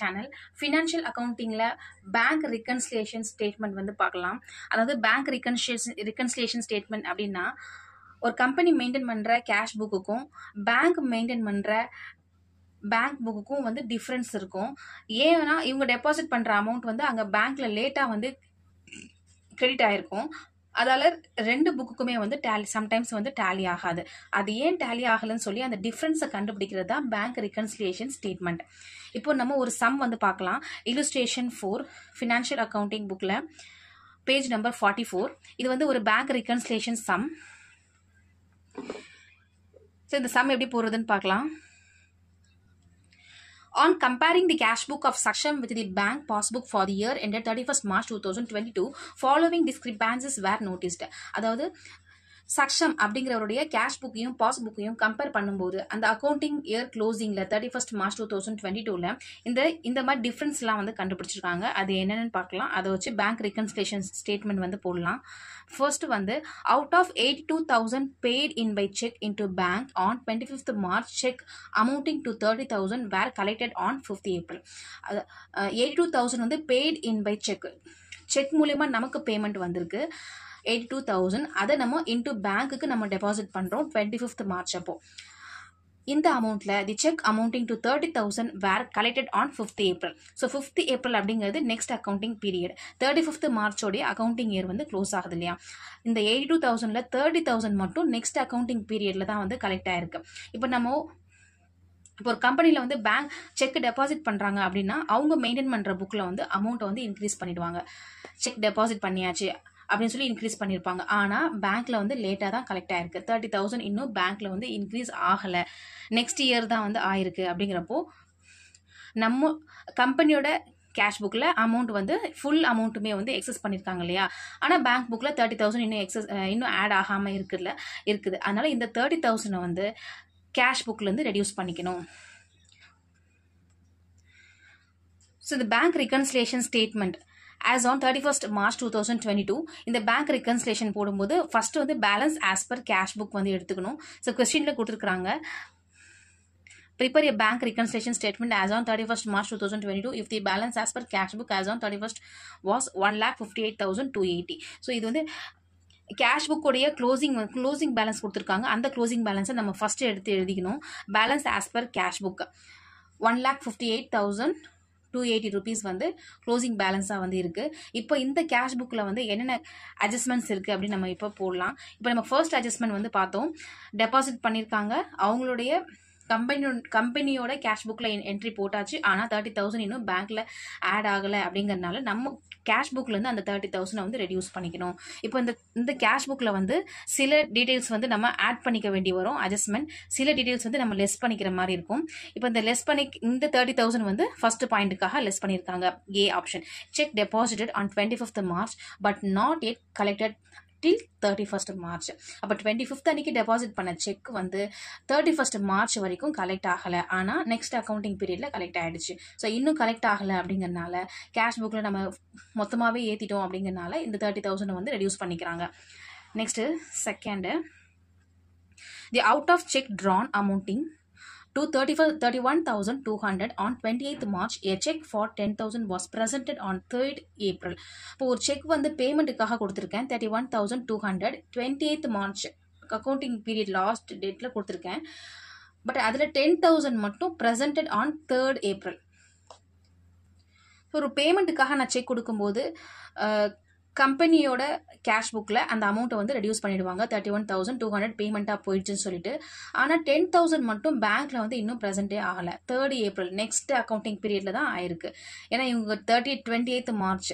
Channel financial அக்கௌண்டிங்கில் bank reconciliation statement வந்து பார்க்கலாம். அதாவது பேங்க் ரிகன்சிலேஷன் ரிகன்சிலேஷன் ஸ்டேட்மெண்ட் அப்படின்னா ஒரு கம்பெனி மெயின்டைன் பண்ணுற கேஷ் புக்குக்கும் பேங்க் மெயின்டைன் பண்ணுற பேங்க் புக்குக்கும் வந்து டிஃப்ரென்ஸ் இருக்கும். ஏன்னா இவங்க டெபாசிட் பண்ணுற அமௌண்ட் வந்து அங்கே பேங்க்கில் லேட்டாக வந்து கிரெடிட் ஆகிருக்கும் அதால் ரெண்டு புக்குக்குமே வந்து டேலி சம்டைம்ஸ் வந்து டேலி ஆகாது. அது ஏன் டேலி ஆகலைன்னு சொல்லி அந்த டிஃப்ரென்ஸை கண்டுபிடிக்கிறது தான் பேங்க் ரிகன்சிலியேஷன் ஸ்டேட்மெண்ட் இப்போ நம்ம ஒரு சம் வந்து பார்க்கலாம். இலுஸ்ட்ரேஷன் ஃபோர் ஃபினான்ஷியல் அக்கௌண்டிங் புக்கில் பேஜ் நம்பர் ஃபார்ட்டி ஃபோர் இது வந்து ஒரு பேங்க் ரிகன்சிலேஷன் சம் ஸோ இந்த சம் எப்படி போடுறதுன்னு பார்க்கலாம். On comparing the cash book of Saksham with the bank passbook for the year ended 31st March 2022, following discrepancies were noticed. அதாவது சக்ஷம் அப்படிங்கிறவருடைய கேஷ் புக்கையும் பாஸ் புக்கையும் கம்பேர் பண்ணும்போது அந்த accounting year க்ளோசிங்ல thirty first March two thousand twenty டூல இந்த இந்த மாதிரி டிஃப்ரென்ஸ்லாம் வந்து கண்டுபிடிச்சிருக்காங்க. அது என்னென்னு பார்க்கலாம். அதை வச்சு பேங்க் ரிகன்சிலேஷன் ஸ்டேட்மெண்ட் வந்து போடலாம். ஃபர்ஸ்ட் வந்து out of eighty two thousand paid in by cheque into bank on twenty fifth March cheque amounting to thirty thousand were collected on fifth April eighty two thousand வந்து paid in by cheque cheque மூலயமா நமக்கு payment வந்திருக்கு. Eighty two thousand அதை நம்ம into பேங்க்குக்கு நம்ம deposit பண்ணுறோம் twenty fifth March அப்போ. இந்த அமௌண்ட்டில் the cheque amounting to thirty thousand were collected on fifth April so fifth April அப்படிங்கிறது next accounting period thirty fifth மார்ச்சோடைய accounting year வந்து க்ளோஸ் ஆகுது இல்லையா? இந்த எயிட்டி டூ தௌசண்டில் தேர்ட்டி தௌசண்ட் மட்டும் நெக்ஸ்ட் அக்கௌண்டிங் பீரியடில் தான் வந்து கலெக்ட் ஆயிருக்கு. இப்போ நம்ம இப்போ ஒரு கம்பெனியில் வந்து பேங்க் செக் டெபாசிட் பண்ணுறாங்க அப்படின்னா அவங்க மெயின்டைன் பண்ணுற புக்கில் வந்து அமௌண்ட்டை வந்து இன்க்ரீஸ் பண்ணிடுவாங்க. செக் டெபாசிட் பண்ணியாச்சு. அப்படின்னு சொல்லி இன்க்ரீஸ் பண்ணியிருப்பாங்க ஆனால் பேங்க்கில் வந்து லேட்டாக தான் கலெக்ட் ஆயிருக்கு. தேர்ட்டி தௌசண்ட் இன்னும் பேங்க்கில் வந்து இன்க்ரீஸ் ஆகலை. நெக்ஸ்ட் இயர் தான் வந்து ஆயிருக்கு அப்படிங்கிறப்போ நம்ம கம்பெனியோட கேஷ் புக்கில் அமௌண்ட் வந்து ஃபுல் அமௌண்ட்டுமே வந்து எக்ஸஸ் பண்ணியிருக்காங்க இல்லையா? ஆனால் பேங்க் புக்கில் தேர்ட்டி தௌசண்ட் இன்னும் எக்ஸஸ் இன்னும் ஆட் ஆகாமல் இருக்குல்ல இருக்குது. அதனால் இந்த தேர்ட்டி தௌசண்டை வந்து கேஷ் புக்லேருந்து ரெடியூஸ் பண்ணிக்கணும். ஸோ இந்த bank reconciliation statement as on thirty first March two thousand twenty two இந்த பேங்க் ரிகன்சிலேஷன் போடும்போது ஃபர்ஸ்ட் வந்து balance as per cash book வந்து எடுத்துக்கணும். ஸோ கொஸ்டினில் கொடுத்துருக்காங்க prepare a bank reconciliation statement as on 31st March 2022 if the balance as per cash book as on 31st was 1,58,280 so இது வந்து cash புக்கோடைய closing closing balance கொடுத்துருக்காங்க. அந்த closing பேலன்ஸை நம்ம ஃபஸ்ட்டு எடுத்து எழுதிக்கணும். Balance as per cash book one lakh fifty eight thousand two eighty rupees வந்து க்ளோசிங் பேலன்ஸாக வந்து இருக்குது இப்போ இந்த கேஷ் புக்கில் வந்து என்னென்ன அட்ஜஸ்ட்மெண்ட்ஸ் இருக்குது அப்படின்னு நம்ம இப்போ போடலாம். இப்போ நம்ம ஃபர்ஸ்ட் அட்ஜஸ்ட்மெண்ட் வந்து பார்த்தோம். டெபாசிட் பண்ணியிருக்காங்க அவங்களுடைய கம்பெனியோட கம்பெனியோட கேஷ் புக்கில் என்ட்ரி போட்டாச்சு. ஆனால் தேர்ட்டி தௌசண்ட் இன்னும் பேங்க்கில் ஆட் ஆகலை அப்படிங்கிறதுனால நம்ம கேஷ் புக்லேருந்து அந்த தேர்ட்டி தௌசண்டை வந்து ரெடியூஸ் பண்ணிக்கணும். இப்போ இந்த இந்த கேஷ் புக்கில் வந்து சில டீட்டெயில்ஸ் வந்து நம்ம ஆட் பண்ணிக்க வேண்டி வரும் அட்ஜஸ்ட்மெண்ட் சில டீட்டெயில்ஸ் வந்து நம்ம லெஸ் பண்ணிக்கிற மாதிரி இருக்கும். இப்போ இந்த லெஸ் பண்ணி இந்த தேர்ட்டி தௌசண்ட் வந்து ஃபர்ஸ்ட் பாயிண்ட்டுக்காக லெஸ் பண்ணியிருக்காங்க. A option cheque deposited on twenty fifth March but not yet collected till thirty first March அப்போ டுவெண்ட்டி ஃபிஃப்த் அன்றைக்கி டெபாசிட் பண்ண செக் வந்து தேர்ட்டி ஃபஸ்ட் மார்ச் வரைக்கும் கலெக்ட் ஆகலை. ஆனால் நெக்ஸ்ட் அக்கௌண்டிங் பீரியடில் கலெக்ட் ஆகிடுச்சு ஸோ இன்னும் கலெக்ட் ஆகலை அப்படிங்கிறனால கேஷ் புக்கில் நம்ம மொத்தமாகவே ஏற்றிட்டோம் அப்படிங்கிறனால இந்த தேர்ட்டி தௌசண்ட் வந்து ரெடியூஸ் பண்ணிக்கிறாங்க. Next second the out of cheque drawn amounting to 31,200 on 28th March, a check for 10,000 was presented on 3rd April. இப்போ ஒரு செக் வந்து பேமெண்ட்டுக்காக கொடுத்துருக்கேன். Thirty one thousand two hundred twenty eighth March accounting period last டேட்டில் கொடுத்துருக்கேன். But அதில் ten thousand மட்டும் presented on third April ஒரு பேமெண்ட்டுக்காக நான் செக் கொடுக்கும்போது கம்பெனியோட கேஷ் புக்கில் அந்த அமௌண்ட்டை வந்து ரெடியூஸ் பண்ணிடுவாங்க. Thirty one thousand two hundred பேமெண்ட்டாக போயிடுச்சுன்னு சொல்லிட்டு. ஆனால் டென் தௌசண்ட் மட்டும் பேங்க்கில் வந்து இன்னும் ப்ரெசென்ட்டே ஆகலை. தேர்ட் ஏப்ரல் நெக்ஸ்ட் அக்கௌண்டிங் பீரியடில் தான் ஆயிருக்கு. ஏன்னா இவங்க thirty twenty eighth March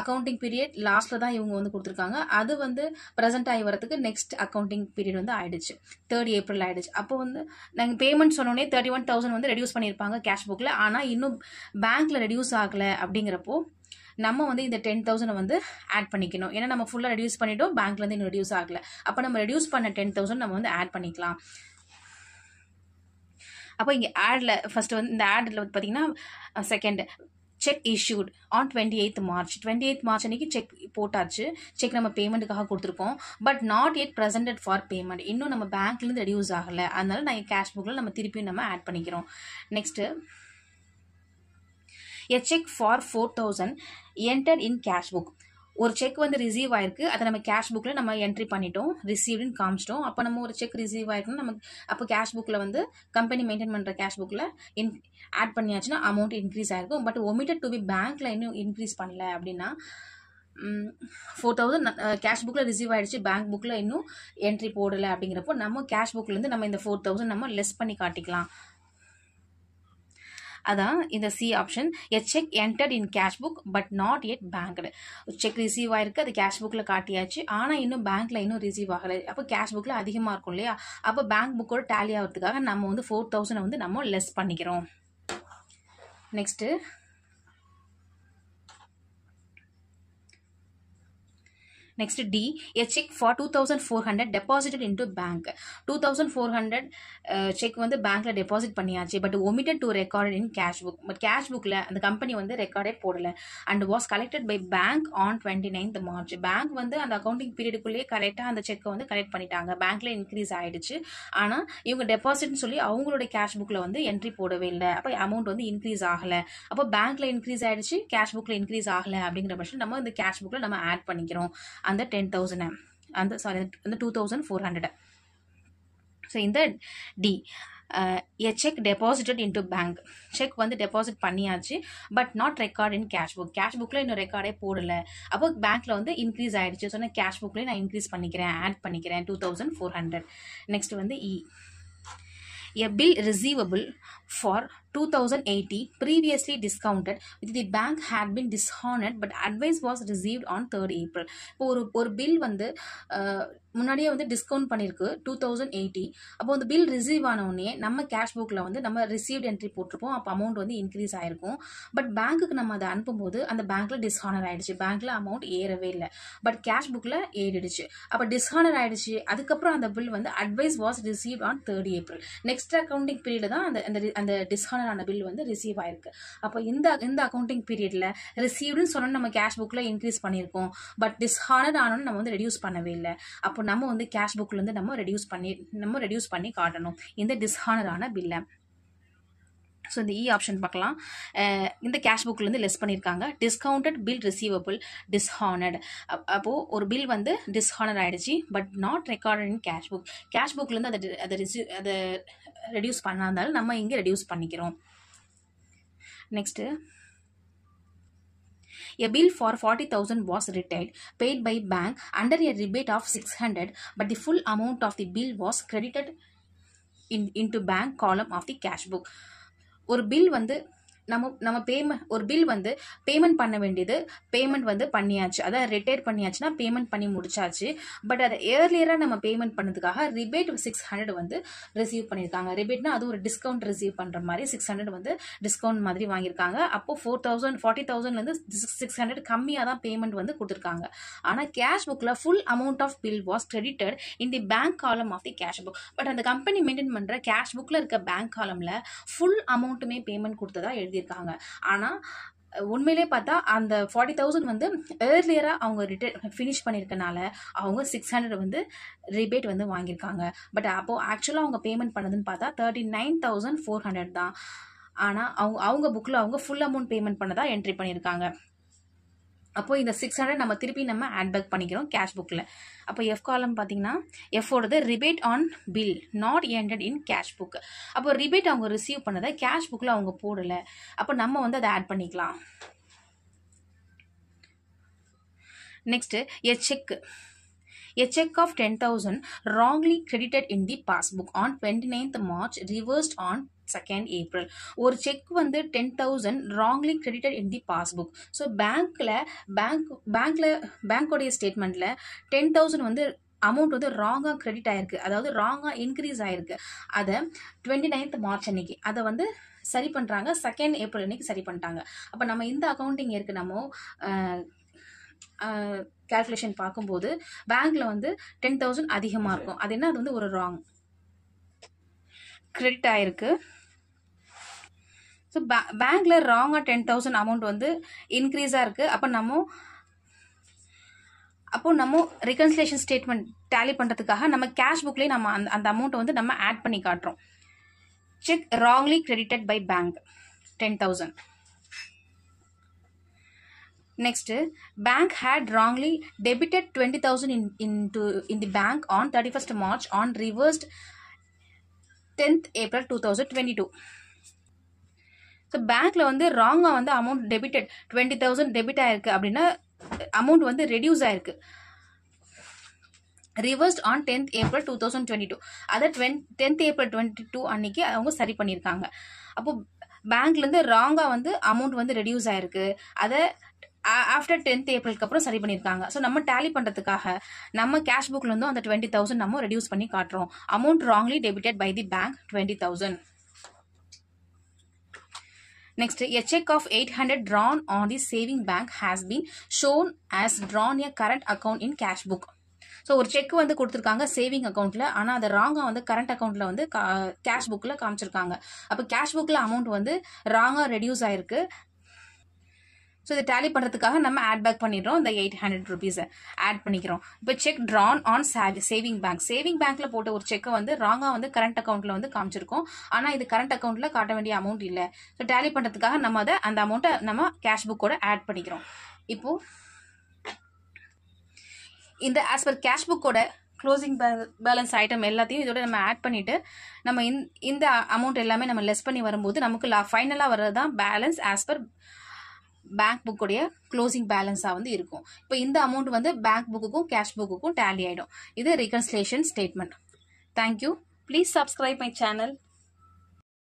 accounting period லாஸ்ட்டில் தான் இவங்க வந்து கொடுத்துருக்காங்க. அது வந்து ப்ரெசென்ட் ஆகி வரதுக்கு நெக்ஸ்ட் அக்கௌண்டிங் பீரியட் வந்து ஆயிடுச்சு. தேர்ட் ஏப்ரல் ஆயிடுச்சு. அப்போ வந்து நாங்கள் பேமெண்ட் சொன்னோடனே தேர்ட்டி ஒன் தௌசண்ட் வந்து ரெடியூஸ் பண்ணியிருப்பாங்க கேஷ் புக்கில் ஆனால் இன்னும் பேங்க்கில் ரெடியூஸ் ஆகலை அப்படிங்கிறப்போ நம்ம வந்து இந்த டென் தௌசண்ட் வந்து ஆட் பண்ணிக்கணும். ஏன்னா நம்ம ஃபுல்லாக ரெடியூஸ் பண்ணிட்டோம் பேங்க்லேருந்து இன்னும் ரெடியூஸ் ஆகலை. அப்போ நம்ம ரெடியூஸ் பண்ண டென் தௌசண்ட் நம்ம வந்து ஆட் பண்ணிக்கலாம். அப்போ இங்கே ஆடில் ஃபஸ்ட்டு வந்து இந்த ஆடில் வந்து பார்த்தீங்கன்னா second cheque issued on twenty eighth March twenty eighth March அன்றைக்கி செக் போட்டாச்சு. செக் நம்ம பேமெண்ட்டுக்காக கொடுத்துருக்கோம். But not yet presented for payment இன்னும் நம்ம பேங்க்லேருந்து ரெடியூஸ் ஆகலை. அதனால நாங்கள் கேஷ் புக்கில் நம்ம திருப்பியும் நம்ம ஆட் பண்ணிக்கிறோம். Next a cheque for four thousand enter in cash book ஒரு செக் வந்து ரிசீவ் ஆயிருக்கு. அதை நம்ம கேஷ் புக்கில் நம்ம என்ட்ரி பண்ணிட்டோம். ரிசீவ்டுன்னு காமிச்சிட்டோம். அப்போ நம்ம ஒரு செக் ரிசீவ் ஆயிருக்குன்னு நம்ம அப்போ கேஷ் புக்கில் வந்து கம்பெனி மெயின்டைன் பண்ணுற கேஷ் புக்கில் இன் ஆட் பண்ணியாச்சுன்னா அமௌண்ட் இன்க்ரீஸ் ஆயிருக்கும். பட் ஒமிட்டட் டு பி பேங்க்கில் இன்னும் இன்க்ரீஸ் பண்ணல அப்படின்னா ஃபோர் தௌசண்ட் கேஷ் புக்கில் ரிசீவ் ஆகிடுச்சு பேங்க் புக்கில் இன்னும் என்ட்ரி போடலை அப்படிங்கிறப்போ நம்ம கேஷ் புக்லேருந்து நம்ம இந்த ஃபோர் தௌசண்ட் நம்ம லெஸ் பண்ணி காட்டிக்கலாம். அதான் இந்த C option a cheque entered in cash book but not yet banked cheque receive ஆயிருக்கு அது கேஷ் புக்கில் காட்டியாச்சு. ஆனால் இன்னும் பேங்க்கில் இன்னும் ரிசீவ் ஆகலை. அப்போ கேஷ் புக்கில் அதிகமாக இருக்கும் இல்லையா? அப்போ பேங்க் புக்கோட டேலி ஆகிறதுக்காக நம்ம வந்து ஃபோர் தௌசண்ட் வந்து நம்ம லெஸ் பண்ணிக்கிறோம். Next Next D, a check for 2400 deposited into bank. 2400 hundred cheque வந்து பேங்க்ல டெபாசிட் பண்ணியாச்சு but omitted to record in cash book but cash புக்கில் அந்த கம்பெனி வந்து ரெக்கார்டே போடல. And was collected by bank on twenty ninth March bank வந்து அந்த அக்கௌண்டிங் பீரியடுக்குள்ளேயே கரெக்டாக அந்த செக்கை வந்து கலெக்ட் பண்ணிட்டாங்க. பேங்க்ல இன்க்ரீஸ் ஆயிடுச்சு. ஆனால் இவங்க டெபாசிட்னு சொல்லி அவங்களோட கேஷ் புக்கில் வந்து என்ட்ரி போடவே இல்லை. அப்போ அமௌண்ட் வந்து இன்க்ரீஸ் ஆகலை. அப்போ பேங்க்ல இன்க்ரீஸ் ஆயிடுச்சு கேஷ் புக்கில் இன்க்ரீஸ் ஆகலை அப்படிங்கிற பட்சம் நம்ம இந்த கேஷ் புக்கில் நம்ம ஆட் பண்ணிக்கிறோம். அந்த டென் தௌசண்ட் அந்த சாரி அந்த two thousand four hundred so இந்த D a cheque deposited into bank cheque வந்து டெபாசிட் பண்ணியாச்சு but not record in cash book cash புக்கில் இன்னும் ரெக்கார்டே போடலை. அப்போ பேங்க்கில் வந்து இன்க்ரீஸ் ஆகிடுச்சு சொன்னால் கேஷ் புக்லேயே நான் இன்க்ரீஸ் பண்ணிக்கிறேன் ஆட் பண்ணிக்கிறேன் two thousand four hundred next வந்து E a bill receivable for 2080 previously discounted with the bank had been dishonored but advice was received on 3rd April. இப்போ ஒரு ஒரு பில் வந்து முன்னாடியே வந்து டிஸ்கவுண்ட் பண்ணியிருக்கு டூ தௌசண்ட் எயிட்டி அப்போ அந்த பில் ரிசீவ் ஆனவுடனே நம்ம கேஷ் புக்கில் வந்து நம்ம ரிசீவ்ட் என்ட்ரி போட்டிருப்போம் அப்போ அமௌண்ட் வந்து இன்க்ரீஸ் ஆகிருக்கும் பட் பேங்க்குக்கு நம்ம அதை அனுப்பும்போது அந்த பேங்க்கில் டிஸ்ஹானர் ஆகிடுச்சு பேங்க்கில் அமௌண்ட் ஏறவே இல்லை. பட் கேஷ் புக்கில் ஏறிடுச்சு. அப்போ டிஸ்ஹானர் ஆகிடுச்சு அதுக்கப்புறம் அந்த பில் வந்து advice was receive on third April next accounting period தான் அந்த அந்த அந்த டிஸ்ஹானர் ஆன பில் வந்து ரிசீவ் ஆயிருக்கு. அப்போ இந்த இந்த அக்கௌண்டிங் பீரியடில் ரிசீவ்டுன்னு சொன்னால் நம்ம கேஷ் புக்கில் இன்க்ரீஸ் பண்ணியிருக்கோம். பட் டிஸ்ஹானர் ஆனோன்னு நம்ம வந்து ரெடியூஸ் பண்ணவே இல்லை. அப்போ நம்ம வந்து கேஷ் புக்லேருந்து நம்ம ரெடியூஸ் பண்ணி நம்ம ரெடியூஸ் பண்ணி காட்டணும். இந்த டிஸ்ஹானரான பில்லை ஸோ இந்த e இ ஆப்ஷன் பார்க்கலாம். இந்த கேஷ் புக்லேருந்து லெஸ் பண்ணியிருக்காங்க டிஸ்கவுண்டட் பில் ரிசீவபிள் டிஸ்ஹானர்ட் அப்போது ஒரு பில் வந்து டிஸ்ஹானர் ஆகிடுச்சு but not recorded in cash book cash புக்லேருந்து அதை அதை ரிசீவ் அதை ரெடியூஸ் பண்ணாதாலும் நம்ம இங்கே ரெடியூஸ் பண்ணிக்கிறோம். Next A bill for 40,000 was retailed, paid by bank under a rebate of 600, but the full amount of the bill was credited in, into bank column of the cash book. ஒரு bill வந்து நம்ம நம்ம payment ஒரு bill வந்து payment பண்ண வேண்டியது payment வந்து பண்ணியாச்சு. அதாவது ரிட்டையர் பண்ணியாச்சுன்னா பேமெண்ட் பண்ணி முடிச்சாச்சு. பட் அதை ஏர்லியராக நம்ம பேமெண்ட் பண்ணதுக்காக ரிபேட் சிக்ஸ் ஹண்ட்ரட் வந்து ரிசீவ் பண்ணியிருக்காங்க. ரிபேட்னா அது ஒரு டிஸ்கவுண்ட் ரிசீவ் பண்ணுற மாதிரி சிக்ஸ் ஹண்ட்ரட் வந்து டிஸ்கவுண்ட் மாதிரி வாங்கியிருக்காங்க. அப்போ ஃபோர் தௌசண்ட் ஃபார்ட்டி தௌசண்ட்லேருந்து சிக்ஸ் ஹண்ட்ரட் கம்மியாக தான் பேமெண்ட் வந்து கொடுத்துருக்காங்க. ஆனால் கேஷ் புக்கில் full amount of bill was credited in the bank column of the cash book but அந்த கம்பெனி மெயின்டைன் பண்ணுற கேஷ் புக்கில் இருக்க பேங்க் காலமில் ஃபுல் அமௌண்ட்டுமே பேமெண்ட் கொடுத்ததா எழுதி எழுதியிருக்காங்க ஆனால் உண்மையிலே பார்த்தா அந்த ஃபார்ட்டி தௌசண்ட் வந்து ஏர்லியராக அவங்க ரிட்டர் ஃபினிஷ் பண்ணியிருக்கனால அவங்க சிக்ஸ் ஹண்ட்ரட் வந்து ரிபேட் வந்து வாங்கியிருக்காங்க. பட் அப்போது ஆக்சுவலாக அவங்க பேமெண்ட் பண்ணதுன்னு பார்த்தா thirty nine thousand four hundred தான். ஆனால் அவங்க அவங்க புக்கில் அவங்க ஃபுல் அமௌண்ட் பேமெண்ட் பண்ணதான் என்ட்ரி பண்ணியிருக்காங்க. அப்போ இந்த சிக்ஸ் ஹண்ட்ரட் நம்ம திருப்பி நம்ம ஆட் பேக் பண்ணிக்கிறோம் கேஷ் புக்கில் அப்போ எஃப் காலம் பார்த்தீங்கன்னா எஃபோடது rebate on bill not entered in cash book அப்போ ரிபேட் அவங்க ரிசீவ் பண்ணதை கேஷ் புக்கில் அவங்க போடலை. அப்போ நம்ம வந்து அதை ஆட் பண்ணிக்கலாம். Next a cheque A check of 10,000 wrongly credited in the passbook on 29th March reversed on second April ஒரு செக் வந்து ten thousand wrongly credited in the passbook so பேங்க்கில் பேங்க் பேங்க்கில் பேங்க்கோடைய ஸ்டேட்மெண்ட்டில் டென் தௌசண்ட் வந்து amount வந்து ராங்காக credit ஆயிருக்கு. அதாவது ராங்காக இன்க்ரீஸ் ஆயிருக்கு. அதை டுவெண்ட்டி நைன்த் மார்ச் அன்னைக்கு. அதை வந்து சரி பண்ணுறாங்க செகண்ட் ஏப்ரல் அன்னைக்கு சரி பண்ணிட்டாங்க. அப்போ நம்ம இந்த அக்கௌண்டிங் இருக்கு. நம்ம கேல்குலேஷன் பார்க்கும்போது பேங்க்கில் வந்து டென் தௌசண்ட் அதிகமாக இருக்கும். அது என்ன? அது வந்து ஒரு ராங் கிரெடிட் ஆயிருக்கு. ஸோ பே பேங்க்கில் ராங்காக டென் தௌசண்ட் அமௌண்ட் வந்து இன்க்ரீஸாக இருக்குது அப்போ நம்ம அப்போ நம்ம ரிகன்சிலேஷன் ஸ்டேட்மெண்ட் டேலி பண்ணுறதுக்காக நம்ம கேஷ் புக்லேயே நம்ம அந்த அந்த அமௌண்ட்டை வந்து நம்ம ஆட் பண்ணி காட்டுறோம். Cheque wrongly credited by bank ten thousand next bank had wrongly debited twenty thousand in in to in the bank on thirty first March on reversed tenth April two thousand twenty two so பேங்க்ல வந்து ராங்காக வந்து amount debited twenty thousand debit ஆயிருக்கு அப்படின்னா amount வந்து reduce ஆயிருக்கு. Reversed on tenth April two thousand twenty two அதை டுவென் டென்த் ஏப்ரல் டுவெண்ட்டி டூ அன்னைக்கு அவங்க சரி பண்ணியிருக்காங்க. அப்போ பேங்க்லேருந்து ராங்காக வந்து அமௌண்ட் வந்து ரெடியூஸ் ஆயிருக்கு. அதை ஆஃப்டர் டென்த் ஏப்ரலுக்கு அப்புறம் சரி பண்ணியிருக்காங்க. ஸோ நம்ம டேலி பண்ணுறதுக்காக நம்ம கேஷ் புக்லேருந்தும் அந்த டுவெண்ட்டி தௌசண்ட் நம்ம ரெடியூஸ் பண்ணி காட்டுறோம். Amount wrongly debited by the bank twenty thousand Next, a check of 800 drawn on the saving bank has been shown as drawn a current account in cash book. So ஒரு cheque வந்து கொடுத்துருக்காங்க saving அக்கௌண்ட்டில் ஆனால் அதை ராங்காக வந்து current அக்கௌண்ட்டில் வந்து கா கேஷ் புக்கில் காமிச்சிருக்காங்க. அப்போ கேஷ் புக்கில் அமௌண்ட் வந்து ராங்காக ரெடியூஸ் ஆயிருக்கு. ஸோ இதை டேலி பண்ணுறதுக்காக நம்ம ஆட் பேக் பண்ணிடுறோம். இந்த எயிட் ஹண்ட்ரட் ருபீஸை ஆட் பண்ணிக்கிறோம். இப்போ cheque drawn on saving bank saving பேங்க்கில் போட்ட ஒரு செக்கை வந்து ராங்காக வந்து கரண்ட் அக்கௌண்ட்டில் வந்து காமிச்சிருக்கோம். ஆனால் இது கரண்ட் அக்கௌண்ட்டில் காட்ட வேண்டிய அமௌண்ட் இல்லை. ஸோ டேலி பண்ணுறதுக்காக நம்ம அதை அந்த அமௌண்ட்டை நம்ம கேஷ் புக்கோட ஆட் பண்ணிக்கிறோம். இப்போது இந்த ஆஸ் பர் கேஷ் புக்கோட க்ளோசிங் பேலன்ஸ் ஐட்டம் எல்லாத்தையும் இதோட நம்ம ஆட் பண்ணிவிட்டு நம்ம இந்த அமௌண்ட் எல்லாமே நம்ம லெஸ் பண்ணி வரும்போது நமக்கு ஃபைனலாக வர்றது தான் பேலன்ஸ் ஆஸ் பர் பேங்க் புக்குடைய க்ளோசிங் பேலன்ஸாக வந்து இருக்கும். இப்போ இந்த அமௌண்ட் வந்து பேங்க் புக்குக்கும் கேஷ் புக்குக்கும் டேலி ஆகிடும் இது reconciliation statement thank you please subscribe my channel